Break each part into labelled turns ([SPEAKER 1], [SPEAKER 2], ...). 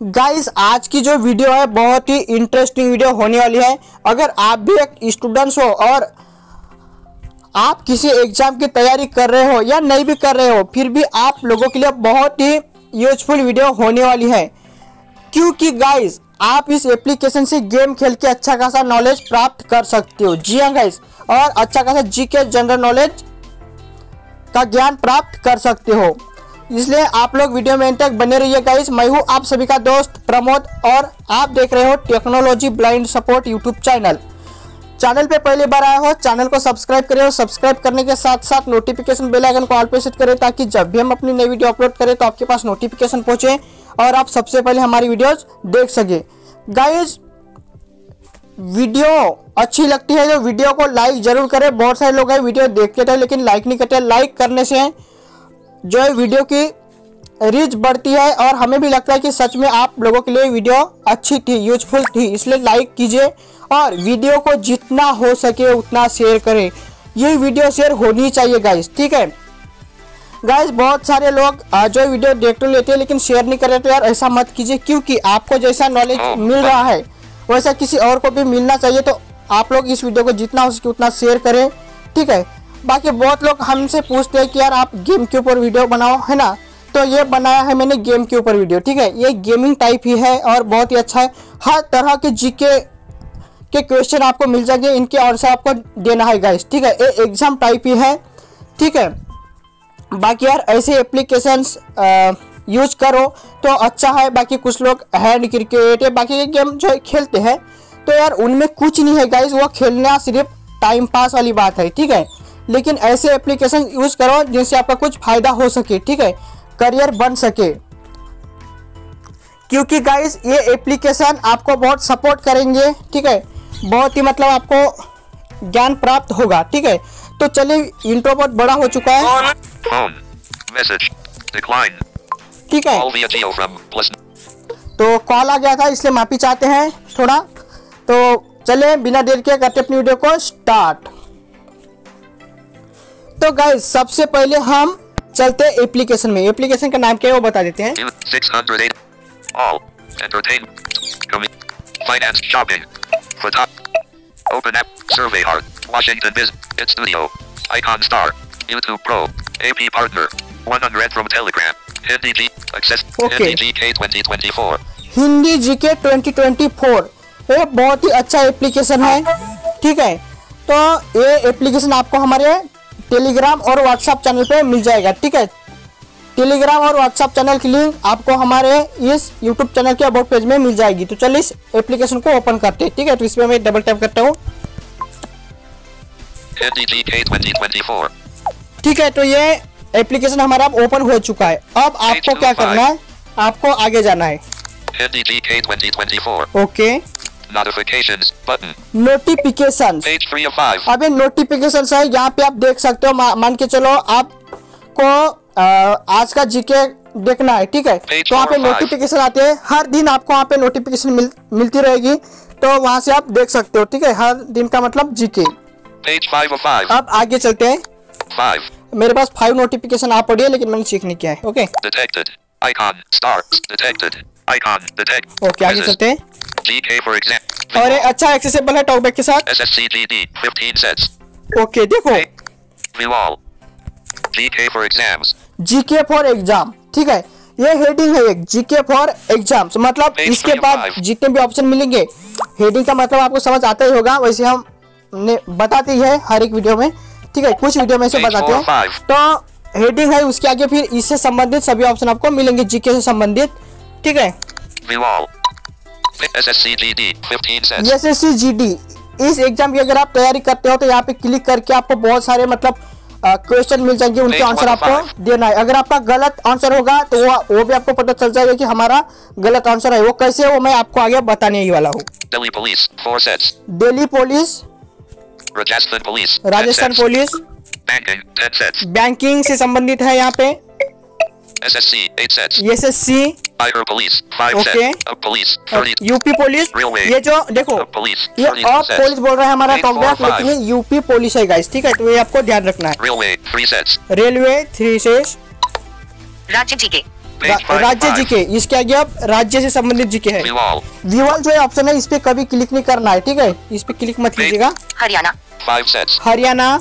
[SPEAKER 1] Guys आज की जो वीडियो है, बहुत ही इंटरेस्टिंग वीडियो होने वाली है। अगर आप भी एक स्टूडेंट्स हो और आप किसी एग्ज़ाम की तैयारी कर रहे हो या नहीं भी कर रहे हो, फिर भी आप लोगों के लिए बहुत ही यूजफुल वीडियो होने वाली है। क्योंकि गाइस आप इस एप्लीकेशन से गेम खेल के अच्छा खासा नॉलेज प्राप्त कर सकते हो। जी हाँ गाइस और अच्छा खासा जी के जनरल नॉलेज का ज्ञान प्राप्त कर सकते हो। इसलिए आप लोग वीडियो में तक बने रहिए गाइस मैं हूँ आप सभी का दोस्त प्रमोद और आप देख रहे हो technology blind support YouTube channel channel पे पहली बार आया हो चैनल को सब्सक्राइब करें और सब्सक्राइब करने के साथ साथ नोटिफिकेशन बेल आइकन को ऑल पे करें ताकि जब भी हम अपनी नई वीडियो अपलोड करें तो आपके पास नोटिफिकेशन पहुँचे और आप सबसे पहले हमारी वीडियोज़ देख सके। गाइज़ वीडियो अच्छी लगती है जो वीडियो को लाइक ज़रूर करें। बहुत सारे लोग हैं वीडियो देखते थे लेकिन लाइक नहीं करते। लाइक करने से जो है वीडियो की रीच बढ़ती है और हमें भी लगता है कि सच में आप लोगों के लिए वीडियो अच्छी थी यूजफुल थी। इसलिए लाइक कीजिए और वीडियो को जितना हो सके उतना शेयर करें। ये वीडियो शेयर होनी चाहिए गाइस ठीक है? गाइस बहुत सारे लोग जो वीडियो देख तो लेते हैं लेकिन शेयर नहीं कर रहे तो यार ऐसा मत कीजिए क्योंकि आपको जैसा नॉलेज मिल रहा है वैसा किसी और को भी मिलना चाहिए तो आप लोग इस वीडियो को जितना हो सके उतना शेयर करें ठीक है? बाकी बहुत लोग हमसे पूछते हैं कि यार आप गेम के ऊपर वीडियो बनाओ, है ना? तो ये बनाया है मैंने गेम के ऊपर वीडियो, ठीक है? ये गेमिंग टाइप ही है और बहुत ही अच्छा है। हर तरह के जीके के क्वेश्चन आपको मिल जाएँगे, इनके और से आपको देना है गाइस ठीक है? ये एग्ज़ाम टाइप ही है, ठीक है? बाकी यार ऐसे एप्लीकेशन यूज़ करो तो अच्छा है। बाकी कुछ लोग हैंड क्रिकेट या बाकी गेम जो खेलते हैं तो यार उनमें कुछ नहीं है गाइस वो खेलना सिर्फ़ टाइम पास वाली बात है, ठीक है? लेकिन ऐसे एप्लीकेशन यूज़ करो जिनसे आपका कुछ फ़ायदा हो सके ठीक है? करियर बन सके। क्योंकि गाइस ये एप्लीकेशन आपको बहुत सपोर्ट करेंगे ठीक है? बहुत ही मतलब आपको ज्ञान प्राप्त होगा ठीक है? तो चलिए इंट्रो बहुत बड़ा हो चुका है। ठीक है? तो कॉल आ गया था इसलिए माफ़ी चाहते हैं थोड़ा। तो चले बिना देर के करते अपनी वीडियो को स्टार्ट तो गाइस सबसे पहले हम चलते हैं एप्लीकेशन में एप्लीकेशन का नाम क्या है वो बता देते हैं
[SPEAKER 2] icon star youtube pro ap partner 100 from telegram hindi g access
[SPEAKER 1] Okay.
[SPEAKER 2] hindi gk 2024
[SPEAKER 1] Hindi GK 2024 ये बहुत ही अच्छा एप्लीकेशन है ठीक है तो ये एप्लीकेशन आपको हमारे टेलीग्राम और व्हाट्सएप चैनल पे मिल जाएगा ठीक है? टेलीग्राम और व्हाट्सएप चैनल की लिंक आपको हमारे इस यूट्यूब चैनल के अबाउट पेज में मिल जाएगी। तो चलिए इस एप्लीकेशन को ओपन करते हैं ठीक है? तो इसमें मैं डबल टैप करता हूँ।
[SPEAKER 2] hindi gk 2024
[SPEAKER 1] ठीक है तो ये एप्लीकेशन हमारा अब ओपन हो चुका है। अब आपको क्या करना है? आपको आगे जाना है।
[SPEAKER 2] hindi gk 2024
[SPEAKER 1] okay
[SPEAKER 2] notifications button.
[SPEAKER 1] Notification
[SPEAKER 2] page 3 of 5
[SPEAKER 1] अब ये नोटिफिकेशन है यहाँ पे आप देख सकते हो मान के चलो आपको आज का जीके देखना है ठीक है?
[SPEAKER 2] Page
[SPEAKER 1] तो वहाँ पे
[SPEAKER 2] five.
[SPEAKER 1] नोटिफिकेशन आते हैं हर दिन आपको वहाँ पे नोटिफिकेशन मिल, मिलती रहेगी तो वहाँ से आप देख सकते हो ठीक है? हर दिन का मतलब जीके
[SPEAKER 2] page 5 of 5
[SPEAKER 1] अब आगे चलते हैं।
[SPEAKER 2] 5
[SPEAKER 1] मेरे पास फाइव नोटिफिकेशन आ पड़ी है लेकिन मैंने चेक नहीं किया है okay
[SPEAKER 2] detected. Icon. Star detected. Icon. Detect.
[SPEAKER 1] Okay आगे
[SPEAKER 2] Quizzes.
[SPEAKER 1] चलते हैं। और ये अच्छा एक्सेसिबल है टॉकबैक के साथ।
[SPEAKER 2] Sscgd 15 sets.
[SPEAKER 1] ओके देखो।
[SPEAKER 2] For exams.
[SPEAKER 1] GK for exam ठीक है? ये हेडिंग है एक जीके फॉर एग्ज़ाम्स मतलब इसके बाद जितने भी ऑप्शन मिलेंगे हेडिंग का मतलब आपको समझ आता ही होगा। वैसे हम ने बताते ही है हर एक वीडियो में ठीक है? कुछ वीडियो में से बताते हैं। तो हेडिंग है उसके आगे फिर इससे संबंधित सभी ऑप्शन आपको मिलेंगे जीके से संबंधित ठीक है? S S C G D इस एग्ज़ाम की अगर आप तैयारी करते हो तो यहाँ पे क्लिक करके आपको बहुत सारे मतलब क्वेश्चन मिल जाएँगे। उनके आंसर आपको देना है। अगर आपका गलत आंसर होगा तो वो वो भी आपको पता चल जाएगा कि हमारा गलत आंसर है। वो कैसे है वो मैं आपको आगे बताने ही वाला हूँ।
[SPEAKER 2] Delhi police 4 sets.
[SPEAKER 1] Delhi police
[SPEAKER 2] 10
[SPEAKER 1] Rajasthan. Police
[SPEAKER 2] banking 10 sets.
[SPEAKER 1] Banking से संबंधित है यहाँ पे।
[SPEAKER 2] Ssc 8 sets.
[SPEAKER 1] C
[SPEAKER 2] Iher police 5
[SPEAKER 1] Okay.
[SPEAKER 2] sets of police 30
[SPEAKER 1] UP police
[SPEAKER 2] Railway.
[SPEAKER 1] ये जो देखो
[SPEAKER 2] police
[SPEAKER 1] ये
[SPEAKER 2] 32
[SPEAKER 1] ऑफ़ पुलिस बोल रहा है हमारा
[SPEAKER 2] Eight,
[SPEAKER 1] टॉक बैक लेकिन ये यूपी पुलिस है गाइस ठीक है? तो ये आपको ध्यान रखना है।
[SPEAKER 2] Railway 3 sets
[SPEAKER 1] रेलवे थ्री से
[SPEAKER 3] राज्य
[SPEAKER 1] जी
[SPEAKER 2] के
[SPEAKER 1] राज्य. जी के इसके आगे अब राज्य से संबंधित जी के है. व्यूअल जो है ऑप्शन है इस पे कभी क्लिक नहीं करना है ठीक है? इस पे क्लिक मत कीजिएगा।
[SPEAKER 3] हरियाणा।
[SPEAKER 1] हरियाणा।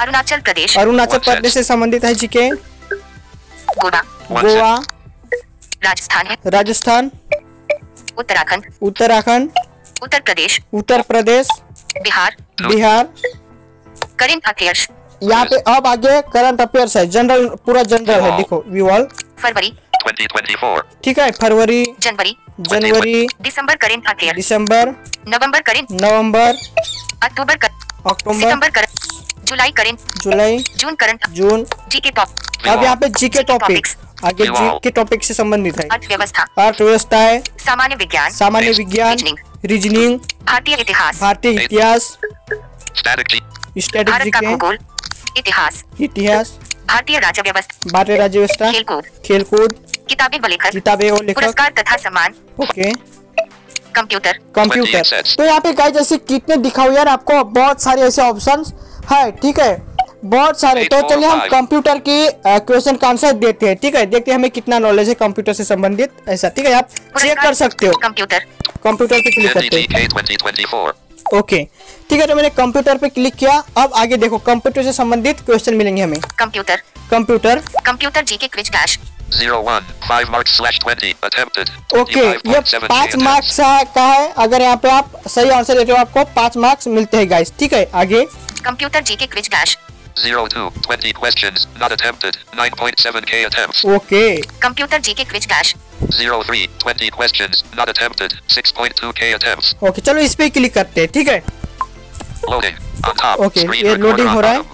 [SPEAKER 3] अरुणाचल प्रदेश।
[SPEAKER 1] अरुणाचल प्रदेश से संबंधित है जी के
[SPEAKER 3] गोवा।
[SPEAKER 1] गोवा।
[SPEAKER 3] राजस्थान है।
[SPEAKER 1] राजस्थान।
[SPEAKER 3] उत्तराखंड।
[SPEAKER 1] उत्तराखंड।
[SPEAKER 3] उत्तर प्रदेश
[SPEAKER 1] उत्तर प्रदेश
[SPEAKER 3] बिहार।
[SPEAKER 1] बिहार।
[SPEAKER 3] Current affairs.
[SPEAKER 1] यहाँ पे अब आगे करंट अफेयर्स है। जनरल पूरा जनरल है देखो व्यूअल
[SPEAKER 3] फरवरी।
[SPEAKER 2] 2024.
[SPEAKER 1] ठीक है फरवरी।
[SPEAKER 3] जनवरी।
[SPEAKER 1] जनवरी।
[SPEAKER 3] दिसंबर करेंट अफेयर
[SPEAKER 1] दिसंबर।
[SPEAKER 3] नवंबर करेंट।
[SPEAKER 1] नवंबर।
[SPEAKER 3] अक्टूबर कर
[SPEAKER 1] अक्टूबर।
[SPEAKER 3] सितंबर करंट। जुलाई करेंट।
[SPEAKER 1] जुलाई।
[SPEAKER 3] जून करंट।
[SPEAKER 1] जून।
[SPEAKER 3] जी के टॉप
[SPEAKER 1] अब यहाँ पे जी के टॉपिक आगे जी के टॉपिक से संबंधित है।
[SPEAKER 3] अर्थव्यवस्था.
[SPEAKER 1] अर्थव्यवस्था है।
[SPEAKER 3] सामान्य विज्ञान.
[SPEAKER 1] सामान्य विज्ञान रीजनिंग
[SPEAKER 3] भारतीय इतिहास.
[SPEAKER 1] भारतीय इतिहास
[SPEAKER 2] Static
[SPEAKER 1] स्ट्रेटेजी
[SPEAKER 3] के भूगोल इतिहास.
[SPEAKER 1] इतिहास
[SPEAKER 3] भारतीय राज्य व्यवस्था.
[SPEAKER 1] भारतीय राज्य व्यवस्था
[SPEAKER 3] खेलकूद.
[SPEAKER 1] खेलकूद
[SPEAKER 3] किताबें व लेखक.
[SPEAKER 1] किताबें और लेखक।
[SPEAKER 3] पुरस्कार तथा सम्मान.
[SPEAKER 1] ओके।
[SPEAKER 3] कंप्यूटर.
[SPEAKER 1] कंप्यूटर। तो यहाँ पे गाइस जैसे कितने दिखाओ यार आपको बहुत सारे ऐसे ऑप्शंस है ठीक है। बहुत सारे। तो चलिए हम कंप्यूटर की क्वेश्चन का आंसर देते हैं ठीक है? देखते हैं हमें कितना नॉलेज है कंप्यूटर से संबंधित। ऐसा ठीक है? आप चेक कर सकते हो।
[SPEAKER 3] कंप्यूटर
[SPEAKER 1] कंप्यूटर पे क्लिक करते हैं। ओके ठीक है तो मैंने कंप्यूटर पे क्लिक किया। अब आगे देखो कंप्यूटर से संबंधित क्वेश्चन मिलेंगे हमें।
[SPEAKER 3] Computer
[SPEAKER 1] computer
[SPEAKER 3] computer G K quiz dash
[SPEAKER 2] 01. 5 marks slash 20. Attempted.
[SPEAKER 1] Okay ये
[SPEAKER 2] 25.7
[SPEAKER 1] पाँच मार्क्स का है। अगर यहाँ पे आप सही आंसर देते हो आपको पाँच मार्क्स मिलते हैं गाइस ठीक है? आगे।
[SPEAKER 3] Computer G K quiz dash
[SPEAKER 2] 02. 20 questions. Not attempted. 9.7 K attempts.
[SPEAKER 1] Okay
[SPEAKER 3] computer G K quiz dash
[SPEAKER 2] 03. 20 questions. Not attempted. 6.2 K attempts.
[SPEAKER 1] Okay चलो इस पे क्लिक करते हैं ठीक है
[SPEAKER 2] Loading. On top.
[SPEAKER 1] Okay,
[SPEAKER 2] Screen
[SPEAKER 1] ये
[SPEAKER 2] recorder
[SPEAKER 1] loading
[SPEAKER 2] on
[SPEAKER 1] हो रहा है।
[SPEAKER 2] bottom.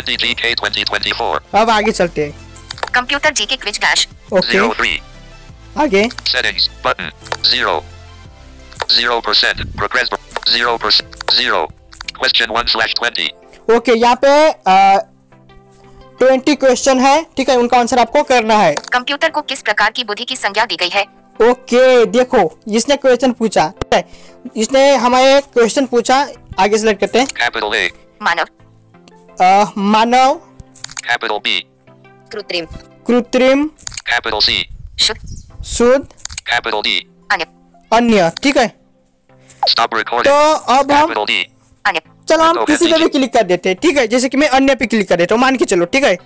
[SPEAKER 2] NDTK 2024.
[SPEAKER 1] अब आगे चलते हैं
[SPEAKER 3] computer G K quiz dash
[SPEAKER 1] okay
[SPEAKER 2] 03.
[SPEAKER 1] आगे
[SPEAKER 2] Settings. Button. 0. 0%. Progress. 0%. 0. Question 1 slash 20.
[SPEAKER 1] Okay यहाँ पे ट्वेंटी क्वेश्चन है ठीक है उनका आंसर आपको करना है।
[SPEAKER 3] कंप्यूटर को किस प्रकार की बुद्धि की संज्ञा दी गई है?
[SPEAKER 1] ओके देखो इसने क्वेश्चन पूछा इसने हमें क्वेश्चन पूछा आगे सेलेक्ट करते हैं.
[SPEAKER 3] मानव।
[SPEAKER 1] अ, मानव।
[SPEAKER 2] Capital B.
[SPEAKER 3] कृत्रिम।
[SPEAKER 1] कृत्रिम।
[SPEAKER 2] Capital C.
[SPEAKER 3] शुद्ध।
[SPEAKER 2] Capital D.
[SPEAKER 3] अन्य।
[SPEAKER 1] अन्य ठीक है?
[SPEAKER 2] Stop
[SPEAKER 1] तो अब हम
[SPEAKER 3] अन्य।
[SPEAKER 1] चलो हम
[SPEAKER 2] तो
[SPEAKER 1] किसी पे भी क्लिक कर देते हैं ठीक है? जैसे कि मैं अन्य पे क्लिक कर देता हूँ मान के चलो ठीक है?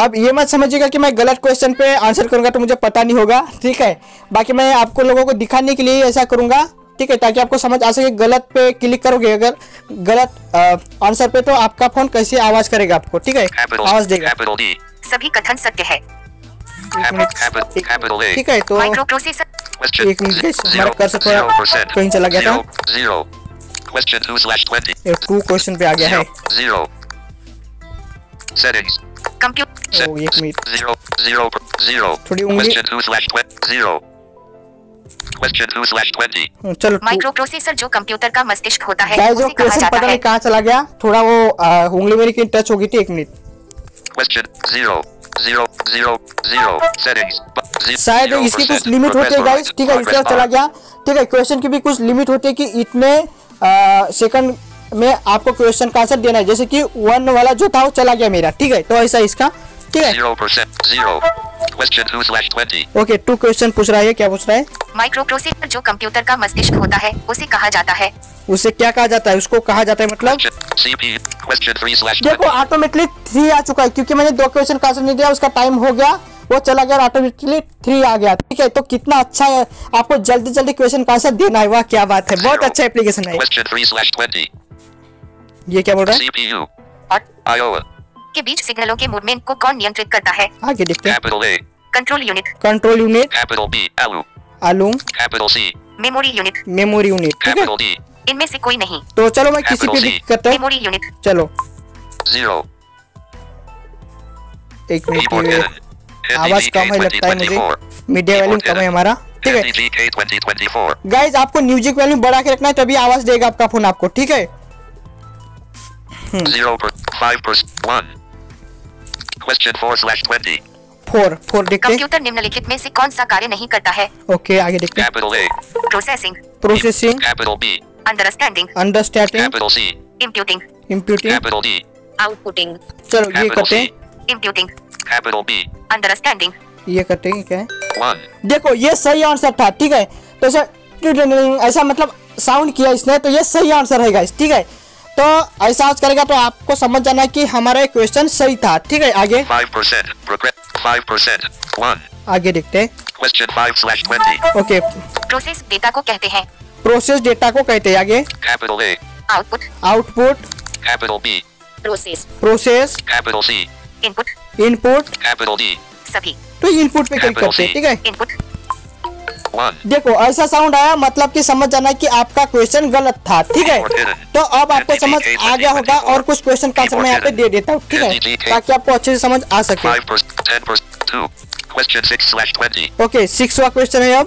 [SPEAKER 1] अब ये मत समझिएगा कि मैं गलत क्वेश्चन पे आंसर करूँगा तो मुझे पता नहीं होगा ठीक है? बाकी मैं आपको लोगों को दिखाने के लिए ऐसा करूँगा ठीक है? ताकि आपको समझ आ सके गलत पे क्लिक करोगे अगर गलत आंसर पे तो आपका फ़ोन कैसे आवाज़ करेगा आपको ठीक है? आवाज़ देगा।
[SPEAKER 3] सभी कथन सत्य है.
[SPEAKER 1] ठीक है तो
[SPEAKER 3] माइक्रो प्रोसेसर
[SPEAKER 2] Question
[SPEAKER 1] एक मिनट
[SPEAKER 2] कर सकते.
[SPEAKER 1] कहीं चला गया था।
[SPEAKER 2] Question two slash twenty.
[SPEAKER 1] Two question पे आ गया है
[SPEAKER 2] Zero. Settings. Set.
[SPEAKER 1] Oh, एक मिनट।
[SPEAKER 2] Zero zero zero.
[SPEAKER 1] थोड़ी उंगली-
[SPEAKER 2] Question two slash twenty. Zero. Question two slash twenty.
[SPEAKER 1] चलो two-
[SPEAKER 3] माइक्रो प्रोसेसर जो कंप्यूटर का मस्तिष्क होता है
[SPEAKER 1] जो क्वेश्चन पता नहीं कहाँ चला गया थोड़ा वो उंगली मेरी की टच हो गई थी एक minute
[SPEAKER 2] Question zero zero zero zero. Settings.
[SPEAKER 1] शायद इसकी कुछ लिमिट होती है गाइस ठीक है इसके चला गया ठीक है क्वेश्चन की भी कुछ लिमिट होती है कि इतने सेकंड में आपको क्वेश्चन का आंसर देना है। जैसे कि वन वाला जो था वो चला गया मेरा। ठीक है? तो ऐसा इसका ठीक है।
[SPEAKER 2] Zero percent. Zero. Question two slash twenty.
[SPEAKER 1] Okay two question पूछ रहा है क्या पूछ रहा है?
[SPEAKER 3] माइक्रो प्रोसेसर जो कंप्यूटर का मस्तिष्क होता है उसे कहा जाता है।
[SPEAKER 1] उसे क्या कहा जाता है? उसको कहा जाता है मतलब? देखो ऑटोमेटिकली थ्री आ चुका है क्योंकि मैंने दो क्वेश्चन का आंसर नहीं दिया उसका टाइम हो गया वो चला गया ऑटोमेटिकली थ्री आ गया। ठीक है तो कितना अच्छा है आपको जल्दी जल्दी क्वेश्चन का आंसर देना है वाह क्या बात है बहुत अच्छा एप्लीकेशन है. ये क्या बोल रहा है.
[SPEAKER 3] के बीच सिग्नलों के मूवमेंट को कौन नियंत्रित करता है?
[SPEAKER 1] आगे देखते हैं।
[SPEAKER 3] Control unit
[SPEAKER 1] control unit
[SPEAKER 2] Capital B. Alu.
[SPEAKER 1] आलू
[SPEAKER 2] Capital C.
[SPEAKER 3] Memory unit
[SPEAKER 1] memory unit
[SPEAKER 2] Capital D.
[SPEAKER 3] इनमें से कोई नहीं।
[SPEAKER 1] तो चलो मैं किसी पे भी. करता हूँ।
[SPEAKER 3] मेमोरी यूनिट
[SPEAKER 1] चलो।
[SPEAKER 2] Zero.
[SPEAKER 1] एक मिनट आवाज़ कम है लगता है मुझे। मीडिया वॉल्यूम कम है। हमारा ठीक है?
[SPEAKER 2] NDTK 2024.
[SPEAKER 1] गाइज़ आपको म्यूज़िक वॉल्यूम बढ़ा के रखना है तभी आवाज़ देगा आपका फ़ोन आपको ठीक है?
[SPEAKER 2] Zero Question four slash twenty.
[SPEAKER 1] Four four देखते हैं।
[SPEAKER 3] कंप्यूटर निम्नलिखित में से कौन सा कार्य नहीं करता है?
[SPEAKER 1] ओके okay, आगे देखते हैं।
[SPEAKER 2] Capital A.
[SPEAKER 3] Processing
[SPEAKER 1] processing
[SPEAKER 2] Capital B.
[SPEAKER 3] Understanding
[SPEAKER 1] understanding
[SPEAKER 2] Capital C.
[SPEAKER 3] Inputting
[SPEAKER 1] inputting
[SPEAKER 2] Capital D.
[SPEAKER 3] Outputting
[SPEAKER 1] चलो ये करते हैं।
[SPEAKER 3] इम्प्यूटिंग
[SPEAKER 2] Capital B.
[SPEAKER 3] अंडरस्टैंडिंग
[SPEAKER 1] ये करते हैं क्या है? देखो ये सही आंसर था ठीक है? तो ऐसा ऐसा मतलब साउंड किया इसने तो ये सही आंसर है गाइस ठीक है? तो ऐसा करेगा तो आपको समझ जाना है कि हमारा क्वेश्चन सही था ठीक है आगे
[SPEAKER 2] Five percent. Regret. Five percent.
[SPEAKER 1] आगे देखते हैं
[SPEAKER 2] slash twenty.
[SPEAKER 1] Okay
[SPEAKER 3] process data को कहते हैं
[SPEAKER 1] प्रोसेस डेटा को कहते हैं आगे
[SPEAKER 2] Capital A.
[SPEAKER 3] Output
[SPEAKER 1] output
[SPEAKER 2] Capital B.
[SPEAKER 3] Process
[SPEAKER 1] process
[SPEAKER 2] Capital C.
[SPEAKER 3] Input
[SPEAKER 1] input
[SPEAKER 2] Capital D.
[SPEAKER 3] सभी
[SPEAKER 1] तो इनपुट पे क्लिक करते हैं ठीक है
[SPEAKER 3] इनपुट.
[SPEAKER 1] देखो ऐसा साउंड आया मतलब कि समझ जाना है कि आपका क्वेश्चन गलत था ठीक है? तो अब आपको समझ आ गया होगा और कुछ क्वेश्चन का आंसर मैं यहाँ पे दे देता हूँ ठीक है? ताकि आपको अच्छे से समझ आ सके. ओके सिक्सवा क्वेश्चन है अब।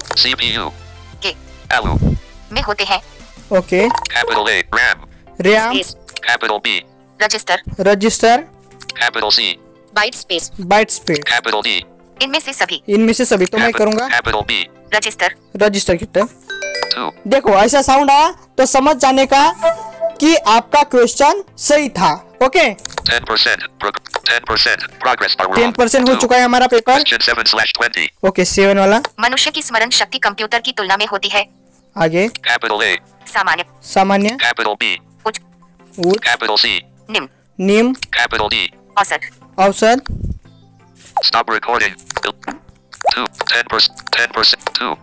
[SPEAKER 2] ALU.
[SPEAKER 3] में होते हैं।
[SPEAKER 1] Okay
[SPEAKER 2] A. RAM.
[SPEAKER 1] RAM
[SPEAKER 3] space
[SPEAKER 2] Capital B.
[SPEAKER 3] Register
[SPEAKER 1] register
[SPEAKER 2] C.
[SPEAKER 3] Byte space
[SPEAKER 1] byte speed
[SPEAKER 2] Capital D.
[SPEAKER 3] इनमें से सभी।
[SPEAKER 1] इनमें से सभी तो मैं करूँगा।
[SPEAKER 2] Capital B.
[SPEAKER 3] रजिस्टर
[SPEAKER 1] रजिस्टर कितना?
[SPEAKER 2] Two.
[SPEAKER 1] देखो ऐसा साउंड आया तो समझ जाने का कि आपका क्वेश्चन सही था ओके. टेन परसेंट हो चुका है हमारा पेपर ओके सेवन वाला.
[SPEAKER 3] मनुष्य की स्मरण शक्ति कंप्यूटर की तुलना में होती है।
[SPEAKER 1] आगे.
[SPEAKER 2] Capital A.
[SPEAKER 3] सामान्य।
[SPEAKER 1] सामान्य.
[SPEAKER 2] Capital B.
[SPEAKER 3] उच्च।
[SPEAKER 1] उच्च.
[SPEAKER 2] Capital C.
[SPEAKER 3] निम्न।
[SPEAKER 1] निम्न.
[SPEAKER 2] Capital D.
[SPEAKER 3] औसत।
[SPEAKER 1] औसत.
[SPEAKER 2] Stop recording. Two. Ten percent. Ten percent. Two.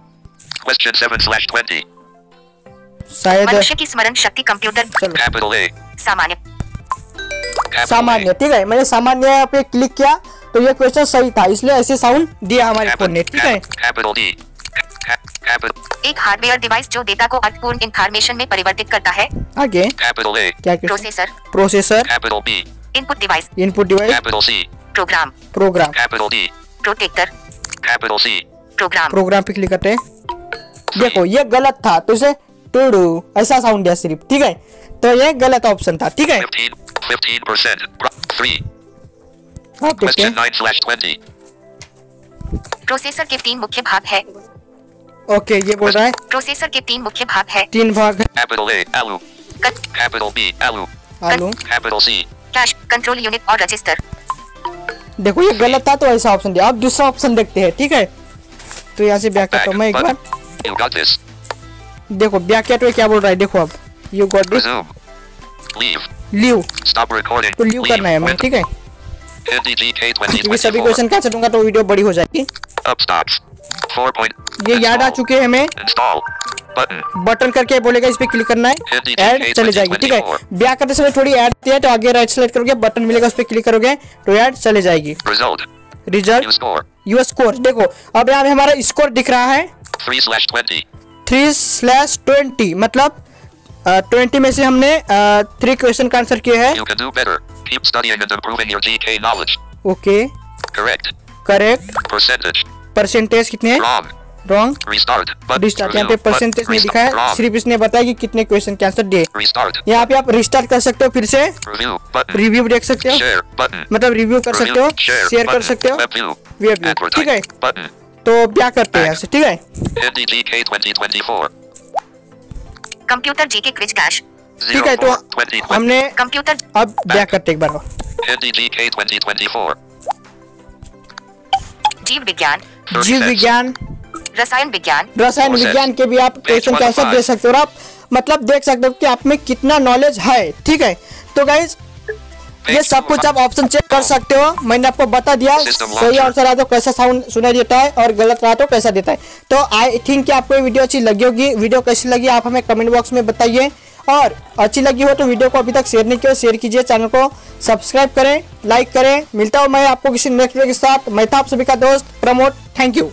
[SPEAKER 2] Question seven slash twenty.
[SPEAKER 1] शायद
[SPEAKER 3] मनुष्य की स्मरण शक्ति कंप्यूटर सामान्य।
[SPEAKER 1] सामान्य ठीक है। मैंने सामान्य पे क्लिक किया तो ये क्वेश्चन सही था इसलिए ऐसे साउंड दिया हमारे फ़ोन ने ठीक है.
[SPEAKER 3] एक हार्डवेयर डिवाइस जो डेटा को अर्थपूर्ण इंफॉर्मेशन में परिवर्तित करता है।
[SPEAKER 1] आगे। क्या
[SPEAKER 3] processor
[SPEAKER 1] processor
[SPEAKER 3] input device
[SPEAKER 1] input device
[SPEAKER 3] program
[SPEAKER 1] program
[SPEAKER 3] protector. Program
[SPEAKER 1] program पे क्लिक करते हैं। देखो ये गलत था तो इसे टूडू ऐसा साउंड दिया सिर्फ़ ठीक है? तो ये गलत ऑप्शन था ठीक है?
[SPEAKER 2] Fifteen. Fifteen percent. Three.
[SPEAKER 1] आप देखते
[SPEAKER 2] Question
[SPEAKER 1] हैं।
[SPEAKER 2] nine slash twenty.
[SPEAKER 3] प्रोसेसर के तीन मुख्य भाग है।
[SPEAKER 1] ओके ये बोल रहा है।
[SPEAKER 3] प्रोसेसर के तीन मुख्य भाग है।
[SPEAKER 1] तीन भाग है.
[SPEAKER 3] कट
[SPEAKER 2] Capital
[SPEAKER 1] ALU
[SPEAKER 2] Capital C.
[SPEAKER 3] Cache control unit और रजिस्टर
[SPEAKER 1] देखो ये गलत था तो ऐसा ऑप्शन दिया। अब दूसरा ऑप्शन देखते हैं ठीक है? तो यहाँ से करता हूँ मैं एक बार. देखो किया तो क्या बोल रहा है? देखो अब। You got this leave
[SPEAKER 2] stop recording
[SPEAKER 1] तो लीव करना है मैं ठीक है? सभी क्वेश्चन कैसे दूँगा तो वीडियो बड़ी हो जाएगी। ये याद आ चुके हैं हमें। बटन करके बोलेगा इस पे क्लिक करना है। ऐड चले जाएगी ठीक है? ब्याह करते समय थोड़ी ऐड आती है तो आगे राइट सेलेक्ट करोगे बटन मिलेगा उस पर क्लिक करोगे तो ऐड चले जाएगी। रिज़ल्ट. यूर स्कोर देखो अब यहाँ हमारा स्कोर दिख रहा है. थ्री स्लैश ट्वेंटी मतलब ट्वेंटी में से हमने थ्री क्वेश्चन का आंसर किया है. Okay
[SPEAKER 2] Correct.
[SPEAKER 1] Correct
[SPEAKER 2] Percentage.
[SPEAKER 1] Percentage कितने हैं? रॉन्ग रिस्टार्ट यहाँ पे परसेंटेज नहीं. दिखा है। सिर्फ़ इसने बताया कि कितने क्वेश्चन के आंसर दिए यहाँ पे आप रिस्टार्ट कर सकते हो फिर से। रिव्यू देख सकते हो। मतलब रिव्यू कर सकते हो। शेयर कर सकते हो। ठीक है। तो क्या करते हैं ठीक है।
[SPEAKER 3] Computer G K quiz cash
[SPEAKER 1] ठीक है तो हमने
[SPEAKER 3] कंप्यूटर
[SPEAKER 1] अब क्या करते एक बार
[SPEAKER 3] जीव विज्ञान
[SPEAKER 1] जीव विज्ञान।
[SPEAKER 3] रसायन विज्ञान।
[SPEAKER 1] रसायन विज्ञान के भी आप क्वेश्चन के आंसर दे सकते हो और आप मतलब देख सकते हो कि आप में कितना नॉलेज है ठीक है? तो गाइज़ ये सब कुछ आप ऑप्शन चेक कर सकते हो। मैंने आपको बता दिया सही आंसर आ तो कैसा साउंड सुनाई देता है और गलत रहा तो कैसा देता है। तो आई थिंक कि आपको ये वीडियो अच्छी लगी होगी। वीडियो कैसी लगी आप हमें कमेंट बॉक्स में बताइए। और अच्छी लगी हो तो वीडियो को अभी तक शेयर नहीं किया, शेयर कीजिए, चैनल को सब्सक्राइब करें, लाइक करें। मिलता हूँ मैं आपको किसी नेक्स्ट वीडियो के साथ। मैं था आप सभी का दोस्त, प्रमोद थैंक यू